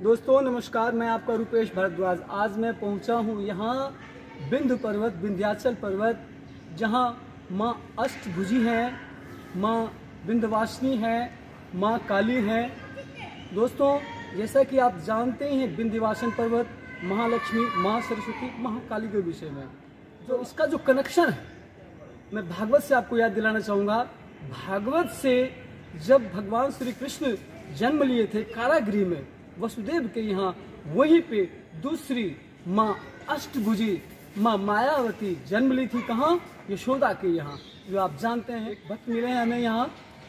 दोस्तों, नमस्कार, मैं आपका रुपेश भारद्वाज। आज मैं पहुँचा हूँ यहाँ बिंद पर्वत विंध्याचल पर्वत, जहाँ माँ अष्टभुजी हैं, माँ विंध्यवासिनी है, माँ काली है। दोस्तों, जैसा कि आप जानते हैं विंध्यवासन पर्वत महालक्ष्मी, माँ सरस्वती महाकाली के विषय में। जो इसका जो कनेक्शन है, मैं भागवत से आपको याद दिलाना चाहूँगा। भागवत से जब भगवान श्री कृष्ण जन्म लिए थे कारागृह में वसुदेव के यहाँ वहीं पे दूसरी माँ अष्टभुजी माँ मायावती जन्म ली थी कहाँ? यशोदा के यहाँ। जो आप जानते हैं एक भक्त मिले हैं हमें यहाँ।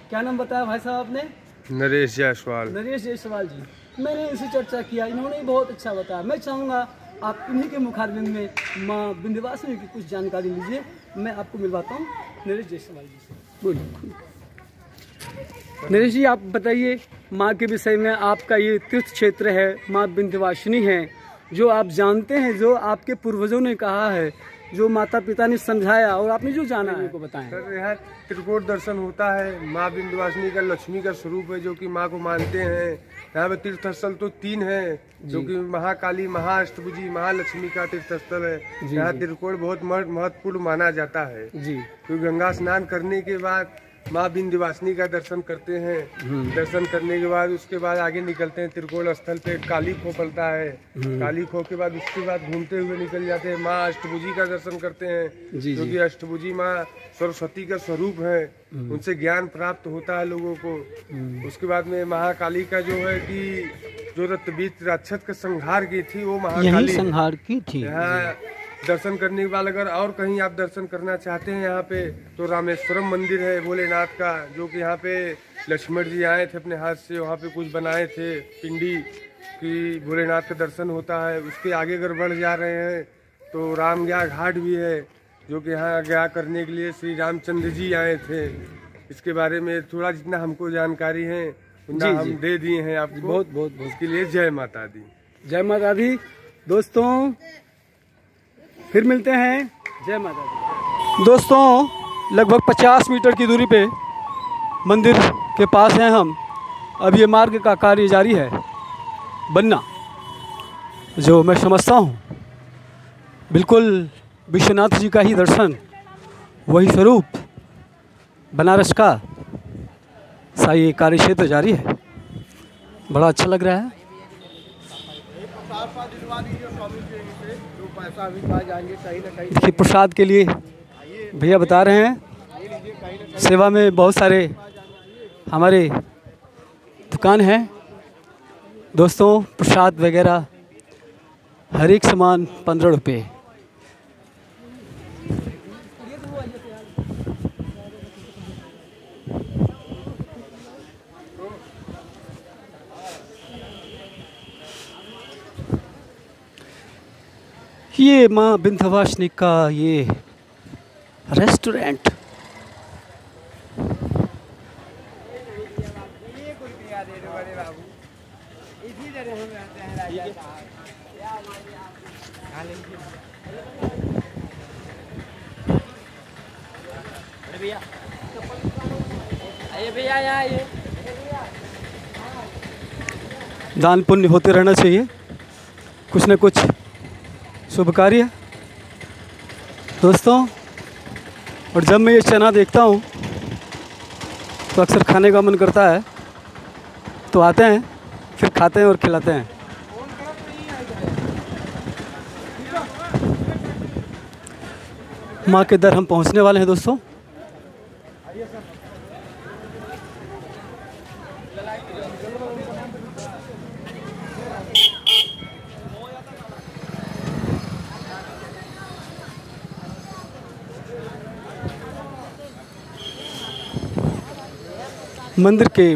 क्या नाम बताया भाई साहब आपने? नरेश जायसवाल। नरेश जायसवाल जी। मैंने इनसे चर्चा किया इन्होंने बहुत अच्छा बताया। मैं चाहूँगा आप इन्हीं के मुखारबिंद में माँ विंध्यवासिनी की कुछ जानकारी लीजिए। मैं आपको मिलवाता हूँ नरेश जायसवाल जी से। बोलिए। नरेश जी आप बताइए माँ के विषय में आपका ये तीर्थ क्षेत्र है माँ विंध्यवासिनी है जो आप जानते हैं जो आपके पूर्वजों ने कहा है जो माता पिता ने समझाया और आपने जो जाना है। को बताएँ। सर यहाँ त्रिकोट दर्शन होता है माँ विंध्यवासिनी का लक्ष्मी का स्वरूप है जो कि माँ को मानते हैं। यहाँ पे तीर्थ स्थल तो तीन है जो कि महाकाली महाअष्टभुजी महालक्ष्मी का तीर्थ स्थल है यहाँ जी। त्रिकोट बहुत महत्वपूर्ण माना जाता है। जी। क्योंकि गंगा स्नान करने के बाद माँ विंध्यवासिनी का दर्शन करते हैं। दर्शन करने के बाद उसके बाद आगे निकलते हैं त्रिकोण स्थल पे काली खो पड़ता है। काली खो के बाद उसके बाद घूमते हुए निकल जाते हैं। माँ अष्टभुजी का दर्शन करते हैं। जी, जो। जी। कि अष्टभुजी माँ सरस्वती का स्वरूप है। उनसे ज्ञान प्राप्त होता है लोगों को। उसके बाद में महाकाली का जो है कि जो रत्तबीज राक्षस का संहार की थी वो महाकाली। संहार की थी। यहाँ दर्शन करने के बाद अगर और कहीं आप दर्शन करना चाहते हैं यहाँ पे तो रामेश्वरम मंदिर है भोलेनाथ का जो कि यहाँ पे लक्ष्मण जी आए थे अपने हाथ से वहाँ पे कुछ बनाए थे पिंडी कि भोलेनाथ का दर्शन होता है। उसके आगे अगर बढ़ जा रहे हैं तो राम गया घाट भी है जो कि यहाँ गया करने के लिए श्री रामचंद्र जी आए थे। इसके बारे में थोड़ा जितना हमको जानकारी है उतना हम जी। दे दिए हैं आपको। बहुत बहुत इसके लिए जय माता दी। जय माता दी। दोस्तों फिर मिलते हैं। जय माता दी। दोस्तों लगभग 50 मीटर की दूरी पे मंदिर के पास हैं हम। अब ये मार्ग का कार्य जारी है। बनना जो मैं समझता हूँ। बिल्कुल विश्वनाथ जी का ही दर्शन वही स्वरूप बनारस का सा ये कार्य क्षेत्र जारी है। बड़ा अच्छा लग रहा है। देखिए, प्रसाद के लिए भैया बता रहे हैं, सेवा में बहुत सारे हमारे दुकान हैं। दोस्तों, प्रसाद वगैरह, हर एक सामान पंद्रह रुपये। ये माँ विंध्यवासिनी का ये रेस्टोरेंट। दान पुण्य होते रहना चाहिए। कुछ न कुछ शुभ कार्य दोस्तों, और जब मैं ये चना देखता हूँ तो अक्सर खाने का मन करता है। तो आते हैं, फिर खाते हैं और खिलाते हैं। माँ के दर हम पहुँचने वाले हैं, दोस्तों। मंदिर के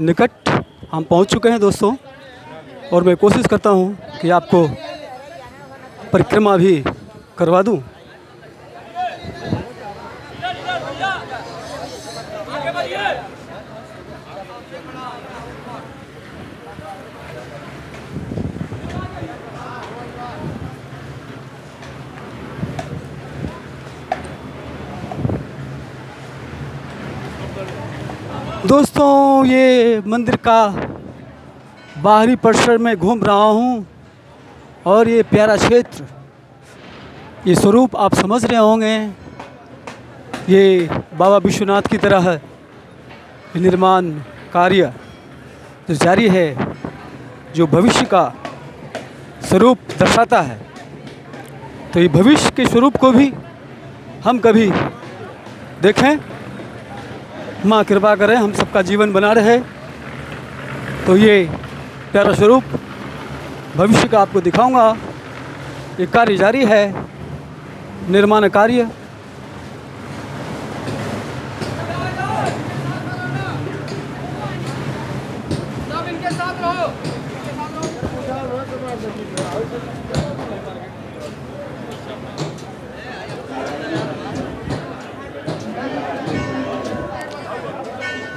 निकट हम पहुँच चुके हैं दोस्तों, और मैं कोशिश करता हूँ कि आपको परिक्रमा भी करवा दूँ। दोस्तों, ये मंदिर का बाहरी परिसर में घूम रहा हूँ और ये प्यारा क्षेत्र, ये स्वरूप आप समझ रहे होंगे। ये बाबा विश्वनाथ की तरह निर्माण कार्य जो जारी है, जो भविष्य का स्वरूप दर्शाता है। तो ये भविष्य के स्वरूप को भी हम कभी देखें। माँ कृपा करें, हम सबका जीवन बना रहे। तो ये प्यारा स्वरूप, भविष्य का आपको दिखाऊँगा। ये कार्य जारी है, निर्माण कार्य।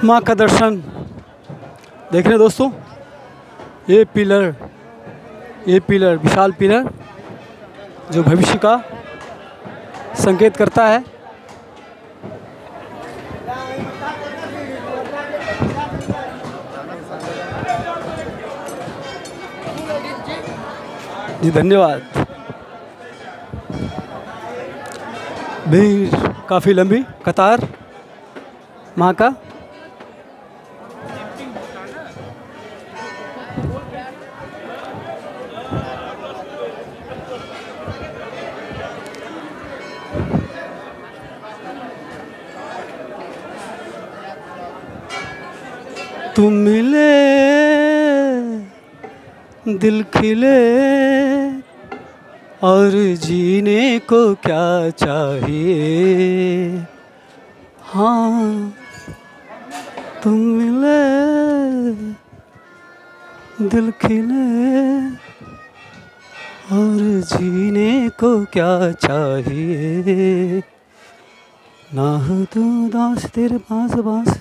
माँ का दर्शन। देख रहे हैं दोस्तों, ये पिलर ये पिलर, विशाल पिलर, जो भविष्य का संकेत करता है। जी, धन्यवाद। भीड़ काफ़ी लंबी, कतार, माँ का तुम मिले, दिल खिले, और जीने को क्या चाहिए? हाँ तुम मिले, दिल खिले, और जीने को क्या चाहिए? ना तू दास तेरे पास पास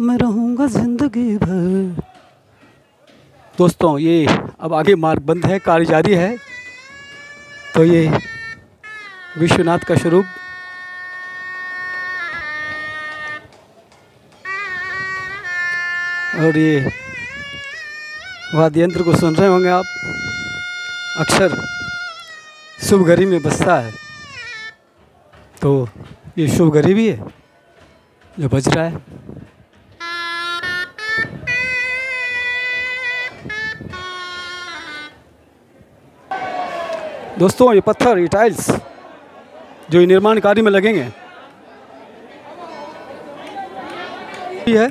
मैं रहूँगा ज़िंदगी भर। दोस्तों, ये अब आगे मार्ग बंद है कार्य जारी है। तो ये विश्वनाथ का स्वरूप। और ये वाद्य यंत्र को सुन रहे होंगे आप। अक्सर शुभ घड़ी में बजता है। तो ये शुभ घड़ी भी है, जो बज रहा है। दोस्तों, ये पत्थर, ये टाइल्स जो ये निर्माण कार्य में लगेंगे। है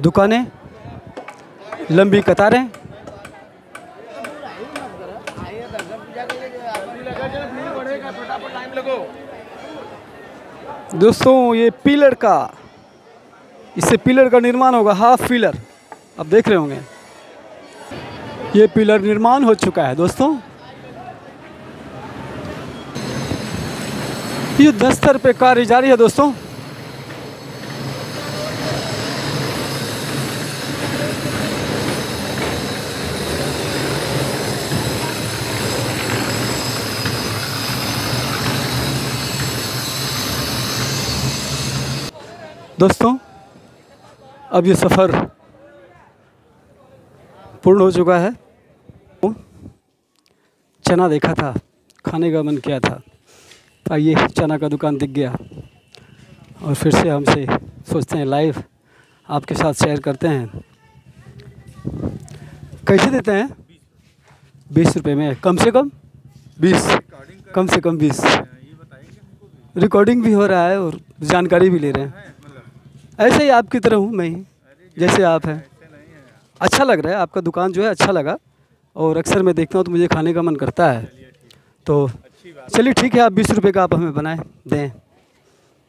दुकानें, लंबी कतारें। दोस्तों, ये पिलर का, इससे पिलर का निर्माण होगा हाफ़ पिलर आप देख रहे होंगे। ये पिलर निर्माण हो चुका है, दोस्तों। युद्ध स्तर पे कार्य जारी है दोस्तों। दोस्तों, अब ये सफ़र पूर्ण हो चुका है। चना देखा था, खाने का मन किया था। आइए चना का दुकान दिख गया। और फिर से हमसे सोचते हैं लाइव आपके साथ शेयर करते हैं। कैसे देते हैं? बीस रुपए में। कम से कम? बीस। कम से कम बीस। रिकॉर्डिंग भी हो रहा है और जानकारी भी ले रहे हैं। ऐसे ही आपकी तरह हूँ मैं ही जैसे आप हैं। अच्छा लग रहा है आपका दुकान जो है अच्छा लगा। और अक्सर मैं देखता हूँ तो मुझे खाने का मन करता है। तो चलिए ठीक है आप बीस रुपये का आप हमें बनाएँ दें।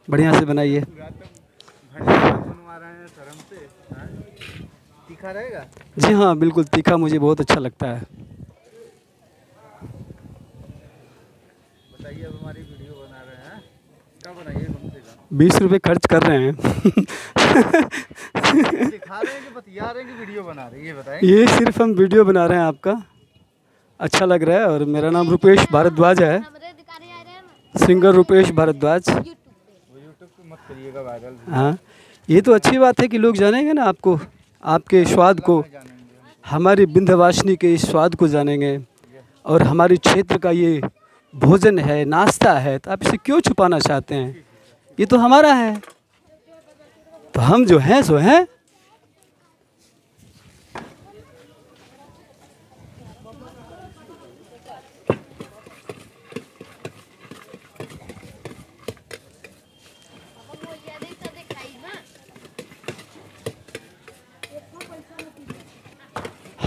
बढ़िया से बनाइए। तीखा रहेगा जी हाँ बिल्कुल तीखा मुझे बहुत अच्छा लगता है। बताइए अब हमारी वीडियो बना रहे हैं। क्या बनाइए कम से कम? बीस रुपये खर्च कर रहे हैं। दिखा रहे हैं कि बतिया रहे हैं कि वीडियो बना रहे हैं ये ये सिर्फ़ हम वीडियो बना रहे हैं आपका। अच्छा लग रहा है और मेरा नाम रुपेश भारद्वाज है। सिंगर रुपेश भारद्वाज। यूट्यूब पे। वो यूट्यूब पे मत करिएगा हाँ ये तो अच्छी बात है कि लोग जानेंगे ना आपको आपके स्वाद को। हमारी विंध्यवासिनी के इस स्वाद को जानेंगे और हमारे क्षेत्र का ये भोजन है नाश्ता है तो आप इसे क्यों छुपाना चाहते हैं? ये तो हमारा है। तो हम जो हैं सो हैं।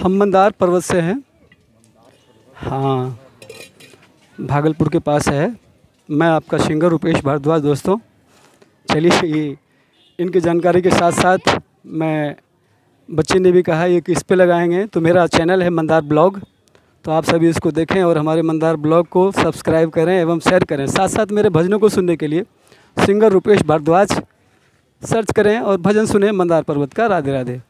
हम मंदार पर्वत से हैं। हाँ भागलपुर के पास है। मैं आपका सिंगर रुपेश भारद्वाज, दोस्तों। चलिए इनकी जानकारी के साथ साथ मैं बच्चे ने भी कहा, ये किस पे लगाएँगे? तो मेरा चैनल है मंदार ब्लॉग। तो आप सभी इसको देखें और हमारे मंदार ब्लॉग को सब्सक्राइब करें एवं शेयर करें। साथ साथ मेरे भजनों को सुनने के लिए सिंगर रुपेश भारद्वाज सर्च करें और भजन सुने मंदार पर्वत का राधे राधे